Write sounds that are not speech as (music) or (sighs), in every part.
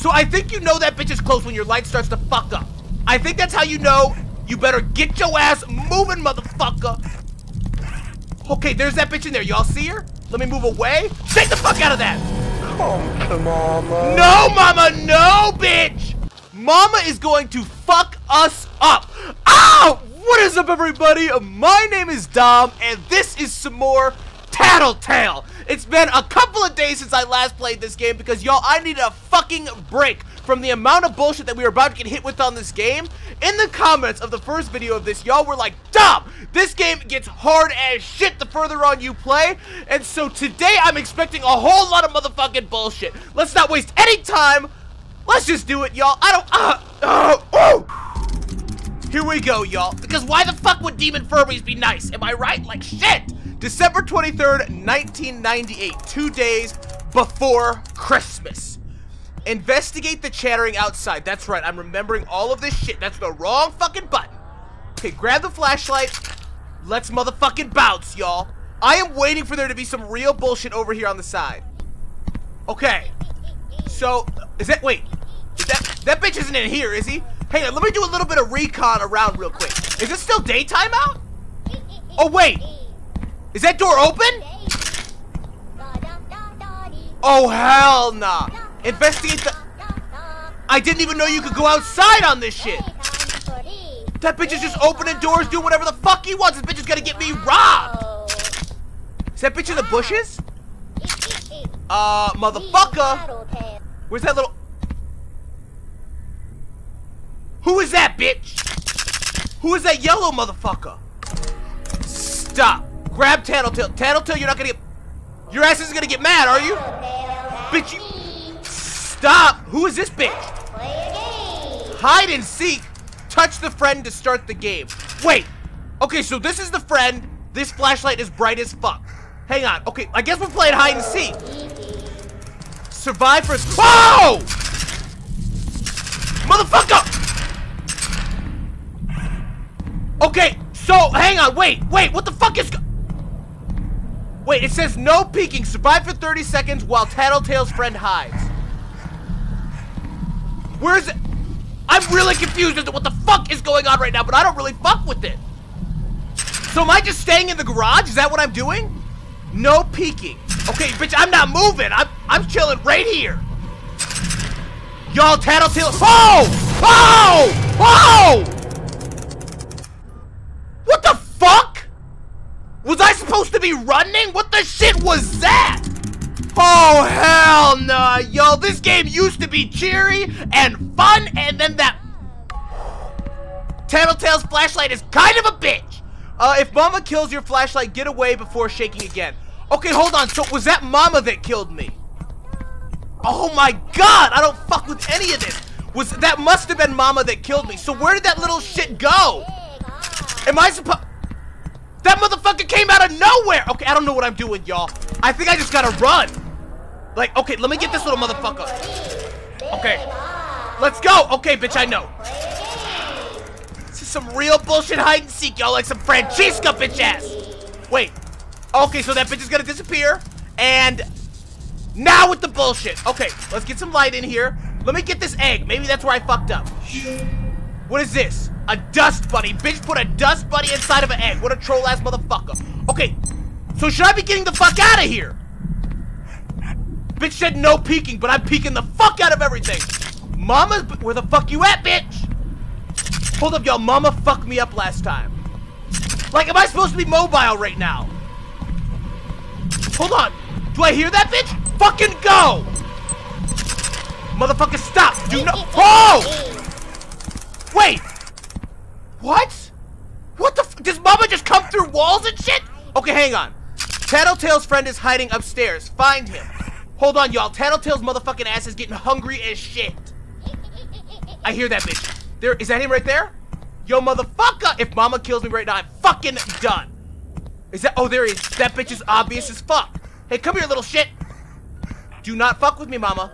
So I think you know that bitch is close when your light starts to fuck up. I think that's how you know you better get your ass moving, motherfucker. Okay, there's that bitch in there. Y'all see her? Let me move away. Take the fuck out of that. Come to mama. No, mama, no, bitch. Mama is going to fuck us up. Ow! What is up, everybody? My name is Dom, and this is some more Tattletail. It's been a couple of days since I last played this game because, y'all, I need a fucking break from the amount of bullshit that we were about to get hit with on this game. In the comments of the first video of this, y'all were like, Dom, this game gets hard as shit the further on you play. And so today, I'm expecting a whole lot of motherfucking bullshit. Let's not waste any time. Let's just do it, y'all. I don't, uh, uh, oh! Here we go, y'all. Because why the fuck would Demon Furbies be nice? Am I right? Like shit! December 23rd, 1998. Two days before Christmas. Investigate the chattering outside. That's right, I'm remembering all of this shit. That's the wrong fucking button. Okay, grab the flashlight. Let's motherfucking bounce, y'all. I am waiting for there to be some real bullshit over here on the side. Okay. So, is that, wait. Is that, that bitch isn't in here, is he? Hang on, let me do a little bit of recon around real quick. Is it still daytime out? Oh, wait. Is that door open? Oh, hell nah. Investigate the... I didn't even know you could go outside on this shit. That bitch is just opening doors, doing whatever the fuck he wants. This bitch is gonna get me robbed. Is that bitch in the bushes? Uh, motherfucker. Where's that little... Who is that, bitch? Who is that yellow motherfucker? Stop. Grab Tattletail. Tattletail, you're not gonna get... Your ass isn't gonna get mad, are you? Bitch, you... Stop. Who is this bitch? Hide and seek. Touch the friend to start the game. Wait. Okay, so this is the friend. This flashlight is bright as fuck. Hang on. Okay, I guess we're playing hide and seek. Survive first. Whoa! Motherfucker! Okay, so hang on, wait, wait, what the fuck is Wait, it says no peeking. Survive for 30 seconds while Tattletail's friend hides. Where is it? I'm really confused as to what the fuck is going on right now, but I don't really fuck with it. So am I just staying in the garage? Is that what I'm doing? No peeking. Okay, bitch, I'm not moving. I'm I'm chilling right here. Y'all, Tattletail. Whoa! Whoa! Whoa! What the? Was I supposed to be running? What the shit was that? Oh, hell no. Nah. Yo, this game used to be cheery and fun, and then that... Tattletail's flashlight is kind of a bitch. Uh, if Mama kills your flashlight, get away before shaking again. Okay, hold on. So, was that Mama that killed me? Oh my god, I don't fuck with any of this. Was That must have been Mama that killed me. So where did that little shit go? Am I supposed... That motherfucker came out of nowhere! Okay, I don't know what I'm doing, y'all. I think I just gotta run. Like, okay, let me get this little motherfucker. Okay. Let's go! Okay, bitch, I know. This is some real bullshit hide and seek, y'all, like some Francesca bitch ass. Wait. Okay, so that bitch is gonna disappear. And now with the bullshit. Okay, let's get some light in here. Let me get this egg. Maybe that's where I fucked up. What is this? A dust bunny. Bitch put a dust bunny inside of an egg. What a troll ass motherfucker. Okay, so should I be getting the fuck out of here? Bitch said no peeking, but I'm peeking the fuck out of everything. Mama's, where the fuck you at, bitch? Hold up, y'all. Mama fucked me up last time. Like, am I supposed to be mobile right now? Hold on. Do I hear that, bitch? Fucking go! Motherfucker, stop! Do not- Oh! Wait! What? What the f- Does Mama just come through walls and shit? Okay, hang on. Tattletail's friend is hiding upstairs. Find him. Hold on, y'all. Tattletail's motherfucking ass is getting hungry as shit. I hear that bitch. There- Is that him right there? Yo, motherfucker! If Mama kills me right now, I'm fucking done. Is that- Oh, there he is. That bitch is obvious as fuck. Hey, come here, little shit. Do not fuck with me, Mama.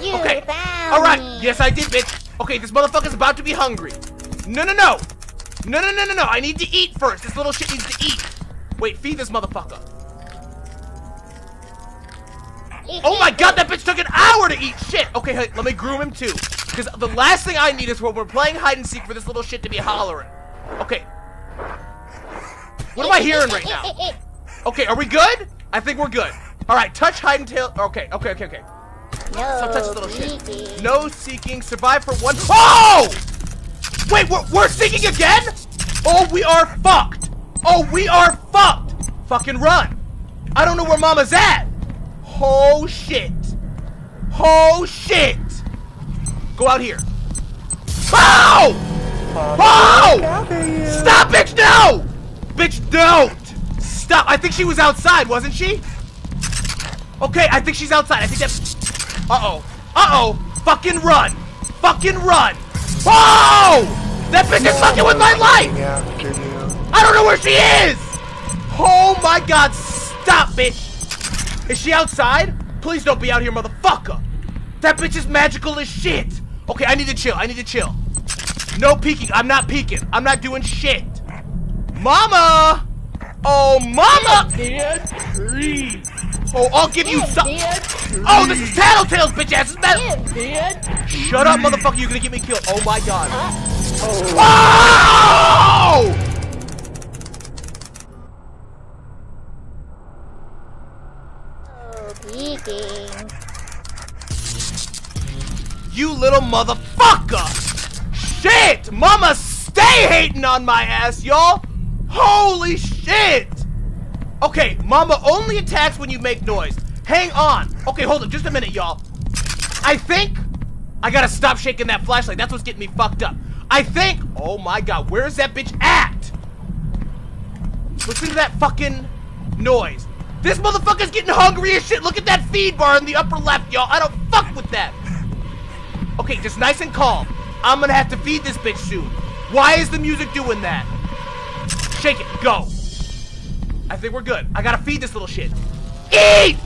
You Okay. All right. me. Yes, I did, bitch. Okay, this motherfucker's about to be hungry. No, no, no. No, no, no, no, no. I need to eat first. This little shit needs to eat. Wait, feed this motherfucker. Oh my god, that bitch took an hour to eat shit! Okay, hey, let me groom him too. Because the last thing I need is when we're playing hide and seek for this little shit to be hollering. Okay. What am I hearing right now? Okay, are we good? I think we're good. Alright, touch hide and tail. Okay, okay, okay, okay. Stop touching little shit. No seeking. Survive for one. Oh! Wait, we're, we're seeking again? Oh, we are fucked. Oh, we are fucked. Fucking run. I don't know where mama's at. Oh, shit. Oh, shit. Go out here. Oh! Oh! Stop, bitch, no! Bitch, don't! Stop. I think she was outside, wasn't she? Okay, I think she's outside. I think that... Uh-oh. Uh-oh. Fucking run. Fucking run. Whoa! That bitch is fucking with my life! I don't know where she is! Oh my god, stop, bitch! Is she outside? Please don't be out here, motherfucker! That bitch is magical as shit! Okay, I need to chill, I need to chill. No peeking, I'm not peeking. I'm not doing shit. Mama! Oh, mama! Oh, I'll give you some. Oh, this is Tattletail's, bitch ass. That Shut up, motherfucker. You're gonna get me killed. Oh my god. Uh, oh! oh you little motherfucker! Shit! Mama, stay hating on my ass, y'all! Holy shit! Okay, Mama only attacks when you make noise. Hang on. Okay, hold on just a minute, y'all. I think I gotta stop shaking that flashlight. That's what's getting me fucked up. I think, oh my god, where's that bitch at? Listen to that fucking noise. This motherfucker's getting hungry as shit. Look at that feed bar in the upper left, y'all. I don't fuck with that. Okay, just nice and calm. I'm gonna have to feed this bitch soon. Why is the music doing that? Shake it, go. I think we're good. I gotta feed this little shit. Eat!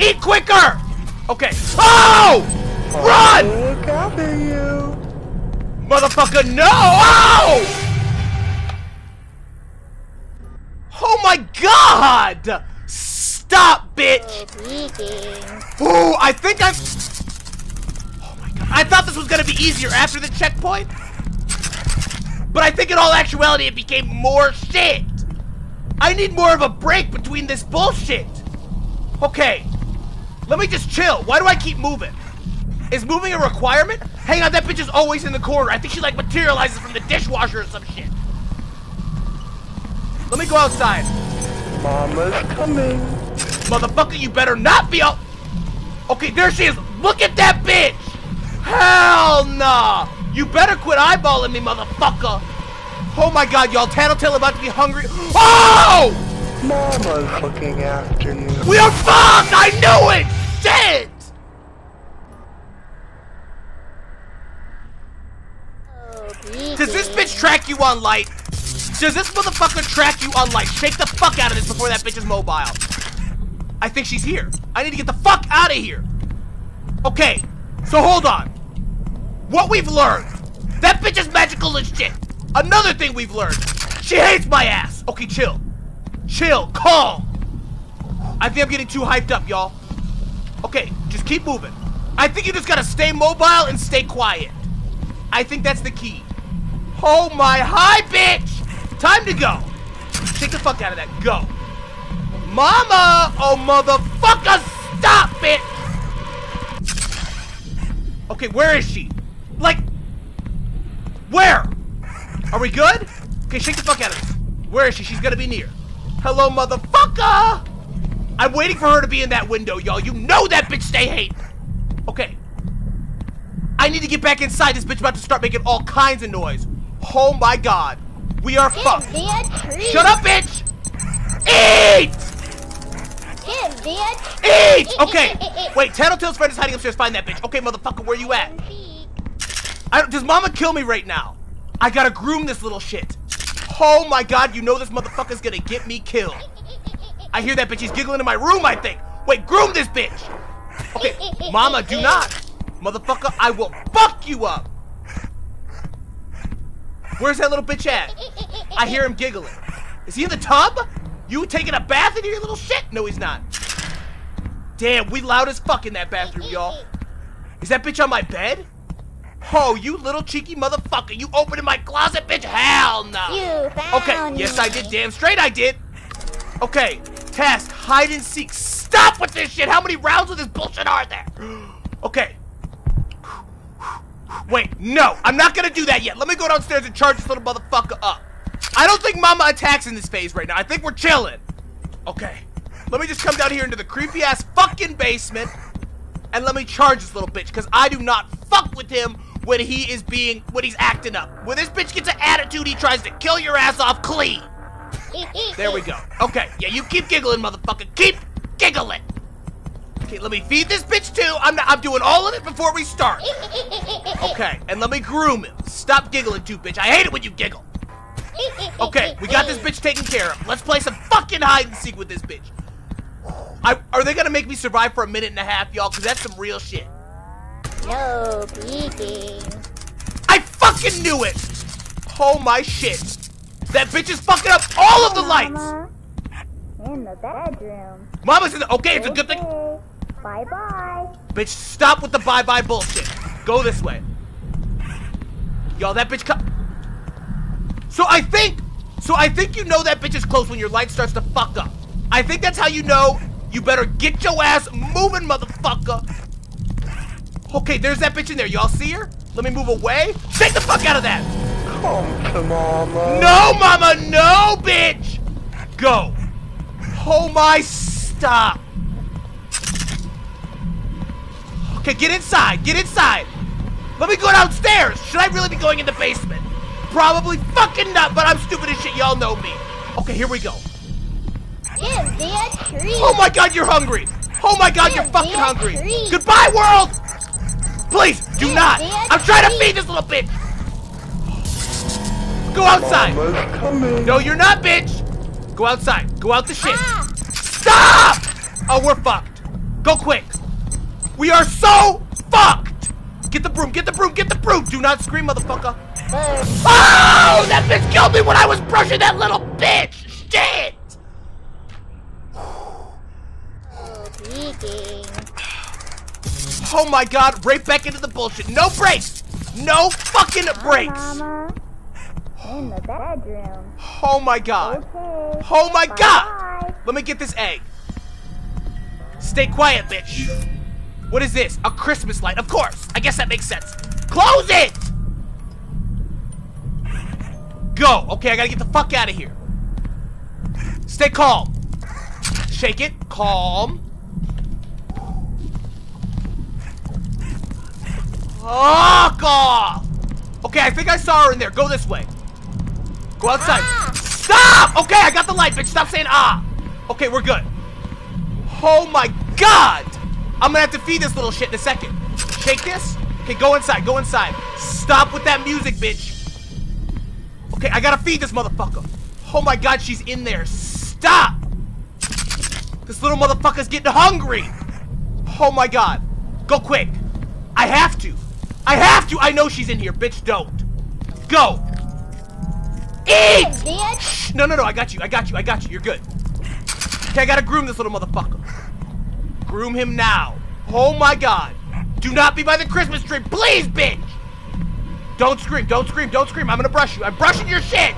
Eat quicker! Okay. Oh! Run! Look you. Motherfucker, no! Oh! Oh my god! Stop, bitch! Ooh, I think I'm... Oh my god. I thought this was gonna be easier after the checkpoint. But I think in all actuality it became more shit. I need more of a break between this bullshit. Okay. Let me just chill. Why do I keep moving? Is moving a requirement? Hang on, that bitch is always in the corner. I think she like materializes from the dishwasher or some shit. Let me go outside. Mama's coming. Motherfucker, you better not be out. Okay, there she is. Look at that bitch. Hell nah. You better quit eyeballing me, motherfucker. Oh my god, y'all. Tattletail about to be hungry. Oh! Mama's looking after you. We are fucked! I knew it! Shit! Oh, does this bitch track you on light? Does this motherfucker track you on light? Shake the fuck out of this before that bitch is mobile. I think she's here. I need to get the fuck out of here. Okay, so hold on. What we've learned. That bitch is magical as shit. Another thing we've learned. She hates my ass. Okay, chill. Chill. Calm. I think I'm getting too hyped up, y'all. Okay, just keep moving. I think you just gotta stay mobile and stay quiet. I think that's the key. Oh my, hi, bitch! Time to go. Take the fuck out of that. Go. Mama! Oh, motherfucker! Stop, bitch! Okay, where is she? Like, where? Are we good? Okay, shake the fuck out of this. Where is she? She's gonna be near. Hello, motherfucker! I'm waiting for her to be in that window, y'all. You know that bitch they hate. Okay. I need to get back inside. This bitch about to start making all kinds of noise. Oh my god. We are fucked. Shut up, bitch! Eat! Eat! (laughs) Okay. Wait, Tattletail's friend is hiding upstairs. Find that bitch. Okay, motherfucker, where you at? I, does mama kill me right now? I gotta groom this little shit. Oh my god, you know this motherfucker's gonna get me killed. I hear that bitch. He's giggling in my room, I think. Wait, groom this bitch. Okay, (laughs) mama, do not. Motherfucker, I will fuck you up. Where's that little bitch at? I hear him giggling. Is he in the tub? You taking a bath in your little shit? No, he's not. Damn, we loud as fuck in that bathroom, y'all. Is that bitch on my bed? Oh, you little cheeky motherfucker. You opened my closet, bitch? Hell no. You found Okay, yes. I did. Damn straight I did. Okay, task, hide and seek. Stop with this shit. How many rounds of this bullshit are there? (gasps) Okay. (sighs) Wait, no, I'm not gonna do that yet. Let me go downstairs and charge this little motherfucker up. I don't think Mama attacks in this phase right now. I think we're chilling. Okay. Let me just come down here into the creepy ass fucking basement and let me charge this little bitch because I do not fuck with him when he is being when he's acting up. When this bitch gets an attitude, he tries to kill your ass off clean. There we go. Okay, yeah, you keep giggling, motherfucker. Keep giggling. Okay, let me feed this bitch too. I'm not, I'm doing all of it before we start. Okay, and let me groom him. Stop giggling too, bitch. I hate it when you giggle. Okay, we got this bitch taken care of. Let's play some fucking hide and seek with this bitch. I, are they gonna make me survive for a minute and a half, y'all? Cause that's some real shit. No peeking. I fucking knew it! Oh my shit. That bitch is fucking up all of the lights! Mama. In the bedroom. Mama's in the- okay, it's a good thing. Bye bye. Bitch, stop with the bye-bye bullshit. Go this way. Y'all, that bitch come. So I think, so I think you know that bitch is close when your light starts to fuck up. I think that's how you know you better get your ass moving, motherfucker. Okay, there's that bitch in there. Y'all see her? Let me move away. Take the fuck out of that. Come to Mama. No, mama, no, bitch. Go. Oh my, stop. Okay, get inside. Get inside. Let me go downstairs. Should I really be going in the basement? Probably fucking not, but I'm stupid as shit. Y'all know me. Okay, here we go. Give me a treat. Oh my god, you're hungry. Oh my god, you're fucking hungry. treat. Goodbye, world. Please, do Give not. me a I'm trying to feed this little bitch. Go outside. No, you're not, bitch. Go outside. Go out the shit. Stop! Oh, we're fucked. Go quick. We are so fucked. Get the broom. Get the broom. Get the broom. Do not scream, motherfucker. Oh, that bitch killed me when I was brushing that little bitch. Shit. Oh my god, right back into the bullshit. No breaks. No fucking breaks. Mama. In the bedroom. Oh my god. Okay. Oh my god. Let me get this egg. Stay quiet, bitch. What is this? A Christmas light. Of course. I guess that makes sense. Close it! Go. Okay, I gotta get the fuck out of here. Stay calm. Shake it. Calm. Fuck off! Okay, I think I saw her in there. Go this way. Go outside. Ah. Stop! Okay, I got the light, bitch. Stop saying ah. Okay, we're good. Oh my god! I'm gonna have to feed this little shit in a second. Shake this. Okay, go inside. Go inside. Stop with that music, bitch. Okay, I gotta feed this motherfucker. Oh my god, she's in there. Stop! This little motherfucker's getting hungry. Oh my god. Go quick. I have to. I have to. I know she's in here. Bitch, don't. Go. Eat! Give me a Shh, No, no, no, I got you, I got you, I got you, you're good. Okay, I gotta groom this little motherfucker. Groom him now. Oh my god. Do not be by the Christmas tree, please, bitch! Don't scream, don't scream, don't scream. I'm gonna brush you. I'm brushing your shit!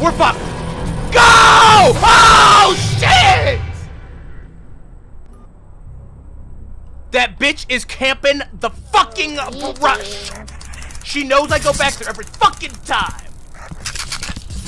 We're fucked. Go! Oh, shit! That bitch is camping the fucking brush. She knows I go back there every fucking time.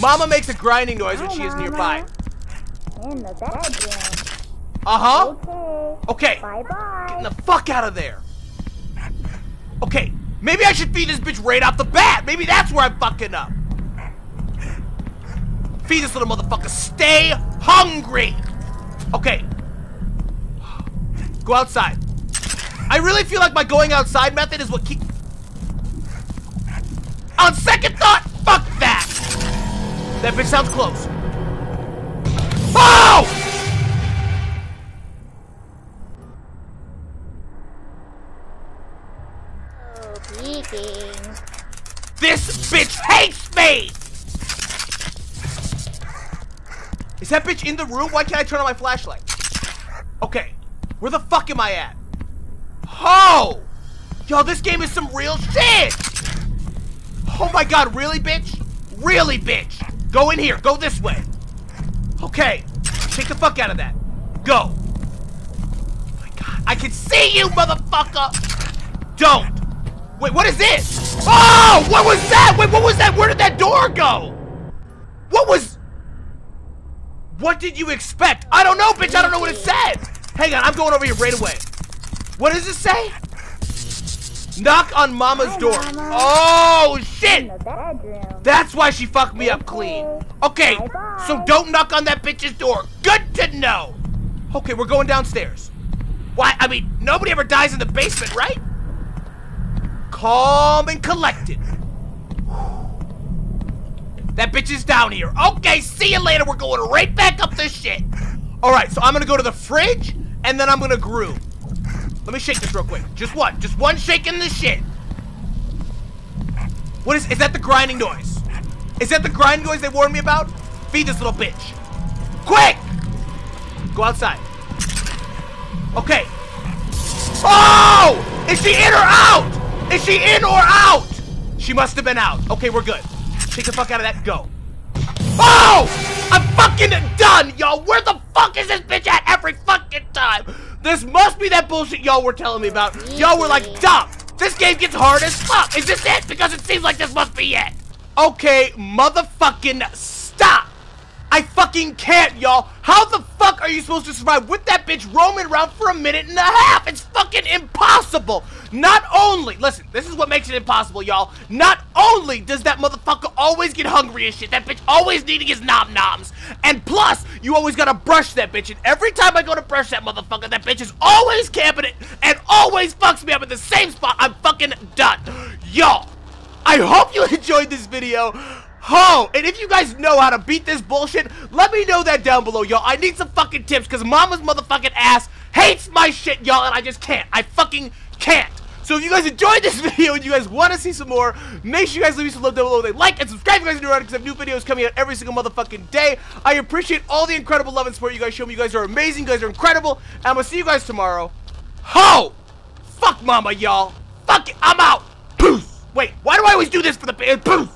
Mama makes a grinding noise when Hi, she is Mama. nearby. In the bedroom. Uh-huh. Okay. Okay. Bye bye. Getting the fuck out of there. Okay. Maybe I should feed this bitch right off the bat. Maybe that's where I'm fucking up. Feed this little motherfucker. Stay hungry. Okay. Go outside. I really feel like my going outside method is what keep. On second thought, fuck that. That bitch sounds close. Oh! Peeking. This bitch hates me! Is that bitch in the room? Why can't I turn on my flashlight? Okay. Where the fuck am I at? Oh! Yo, this game is some real shit! Oh my god, really, bitch? Really, bitch? Go in here. Go this way. Okay. Take the fuck out of that. Go. Oh my god. I can see you, motherfucker! Don't! Wait, what is this? Oh! What was that? Wait, what was that? Where did that door go? What was... What did you expect? I don't know, bitch. I don't know what it said. Hang on, I'm going over here right away. What does it say? Knock on mama's Hi, door. Mama. Oh, shit! That's why she fucked me up clean. Okay, Bye-bye. so don't knock on that bitch's door. Good to know. Okay, we're going downstairs. Why? I mean, nobody ever dies in the basement, right? Calm and collected. That bitch is down here. Okay, see you later. We're going right back up this shit. All right, so I'm gonna go to the fridge, and then I'm gonna groove. Let me shake this real quick. Just one. Just one shake in this shit. What is, is that the grinding noise? Is that the grinding noise they warned me about? Feed this little bitch. Quick! Go outside. Okay. Oh! Is she in or out? Is she in or out? She must have been out. Okay, we're good. Take the fuck out of that. Go. Oh! I'm fucking done, y'all. Where the fuck is this bitch at every fucking time? This must be that bullshit y'all were telling me about. Y'all were like, Dom, this game gets hard as fuck. Is this it? Because it seems like this must be it. Okay, motherfucking stop. I fucking can't, y'all. How the fuck are you supposed to survive with that bitch roaming around for a minute and a half? It's fucking impossible. Not only, listen, this is what makes it impossible, y'all. Not only does that motherfucker always get hungry and shit, that bitch always needing his nom noms, and plus, you always gotta brush that bitch, and every time I go to brush that motherfucker, that bitch is always camping it and always fucks me up in the same spot. I'm fucking done. Y'all, I hope you (laughs) enjoyed this video. Oh, and if you guys know how to beat this bullshit, let me know that down below, y'all. I need some fucking tips, because mama's motherfucking ass hates my shit, y'all, and I just can't. I fucking can't. So if you guys enjoyed this (laughs) video and you guys want to see some more, make sure you guys leave me some love down below with a like and subscribe if you guys are new around because I have new videos coming out every single motherfucking day. I appreciate all the incredible love and support you guys show me. You guys are amazing. You guys are incredible. And I'm going to see you guys tomorrow. Ho! Fuck mama, y'all. Fuck it. I'm out. Poof. Wait, why do I always do this for the... Eh, Poof.